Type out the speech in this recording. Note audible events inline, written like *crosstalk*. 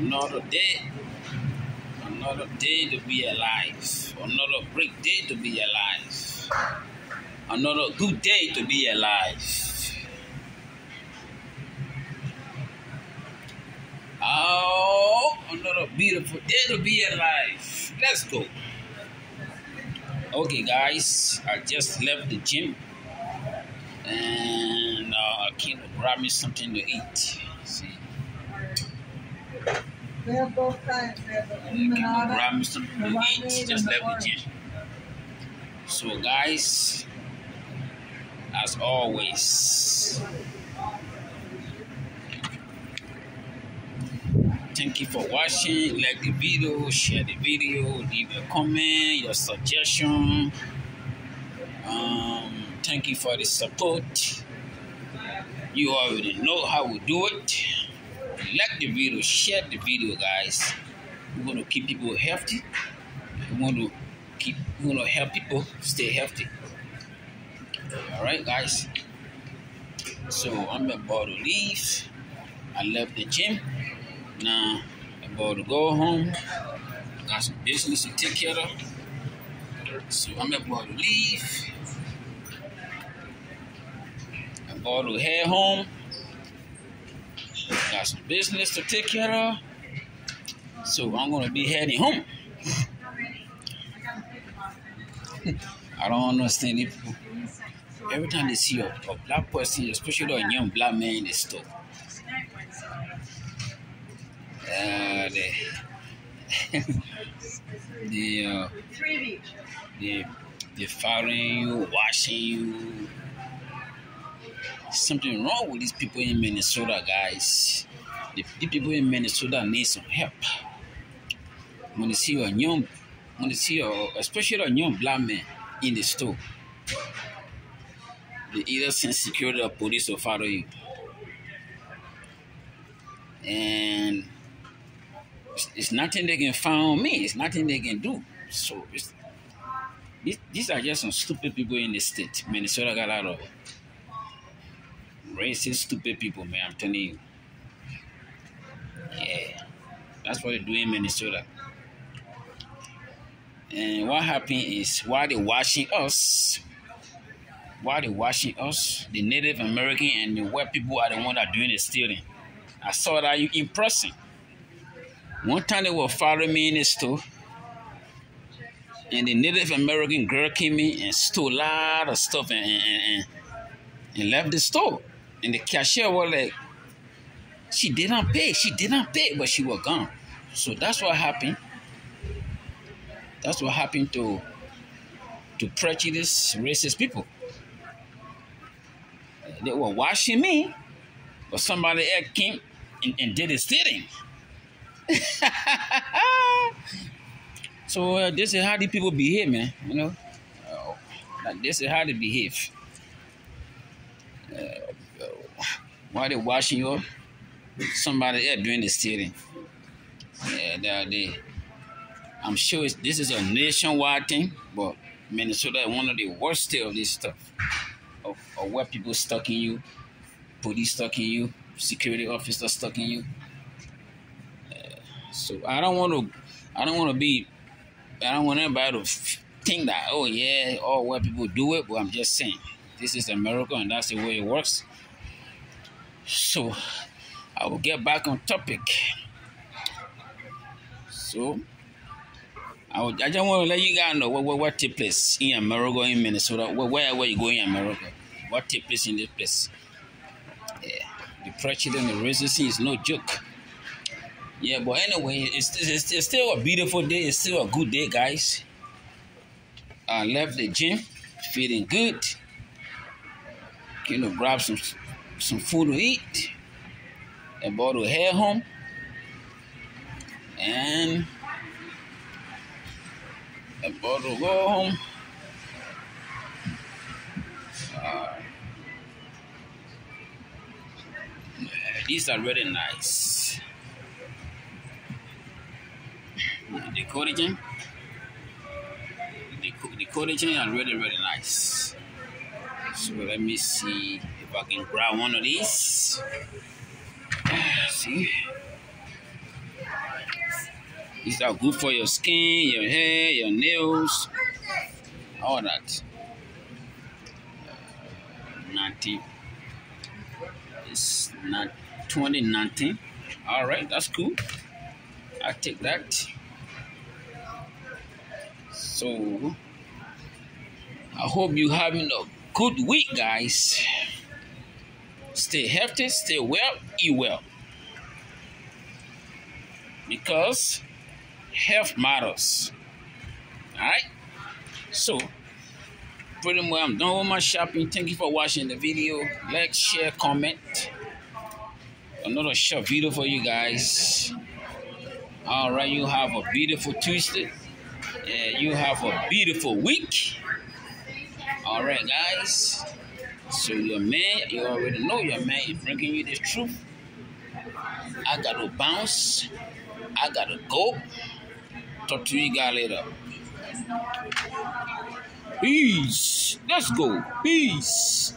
Another day. Another day to be alive. Another great day to be alive. Another good day to be alive. Oh, another beautiful day to be alive. Let's go. Okay, guys, I just left the gym and uh, I came to grab me something to eat. See, They're both times. They're the I came to Illuminati. grab me something to eat. Just and the left black. the. So, guys, as always, thank you for watching. Like the video, share the video, leave a comment, your suggestion. Um, thank you for the support. You already know how we do it. Like the video, share the video, guys. We want to keep people healthy. We want to keep. We want to help people stay healthy. All right, guys. So I'm about to leave. I left the gym. Now I'm about to go home. Got some business to take care of. So I'm about to leave. I'm about to head home. Got some business to take care of. So I'm gonna be heading home. *laughs* I don't understand it. Every time they see a, a black person, especially a young black man in the store, uh, they, *laughs* they, uh, they, they following you, watching you. Something wrong with these people in Minnesota, guys. The, the people in Minnesota need some help. When they see a young, when they see a, especially a young black man in the store, they either send security or police to follow you. And it's, it's nothing they can find on me. It's nothing they can do. So these, these are just some stupid people in the state. Minnesota got lot of racist, stupid people, man. I'm telling you. Yeah, that's what they do in Minnesota. And what happened is while they watching us, while they watching us, the Native American and the white people are the one that are doing the stealing. I saw that in person. One time they were following me in the store, and the Native American girl came in and stole a lot of stuff and, and, and, and left the store. And the cashier was like, she didn't pay, she didn't pay, but she was gone. So that's what happened. That's what happened to to prejudice racist people. They were watching me, but somebody else came and, and did the stealing. *laughs* so uh, this is how the people behave, man. You know, uh, this is how they behave. Uh, while they watching you, somebody else doing the stealing. Yeah, they, I'm sure this is a nationwide thing, but Minnesota is one of the worst state of this stuff. Of, of where people stalking you, police stalking you, security officer stalking you. Uh, so I don't want to, I don't want to be, I don't want anybody to think that oh yeah, all white people do it. But I'm just saying, this is America and that's the way it works. So I will get back on topic. So I, would, I just want to let you guys know what, what, what took place in America, in Minnesota, where, wherever you going in America, what took place in this place. Yeah, the prejudice and the racism is no joke. Yeah, but anyway, it's, it's, it's still a beautiful day. It's still a good day, guys. I left the gym, feeling good. You know, grab some some food to eat. About to hair home. And about to go home. Uh, these are really nice. The collagen, the, the collagen are really really nice. So let me see if I can grab one of these. *sighs* See. These are good for your skin, your hair, your nails, all that. Uh, 19. It's not 2019. All right, that's cool. I take that. So I hope you having a good week, guys. Stay healthy, stay well, eat well. Because health matters. Alright? So pretty much I'm done with my shopping. Thank you for watching the video. Like, share, comment. Another short video for you guys. Alright, you have a beautiful Tuesday. Yeah, you have a beautiful week. Alright, guys. So your man, you already know your man is bringing you the truth. I gotta bounce. I gotta go. Talk to you guys later. Peace. Let's go. Peace.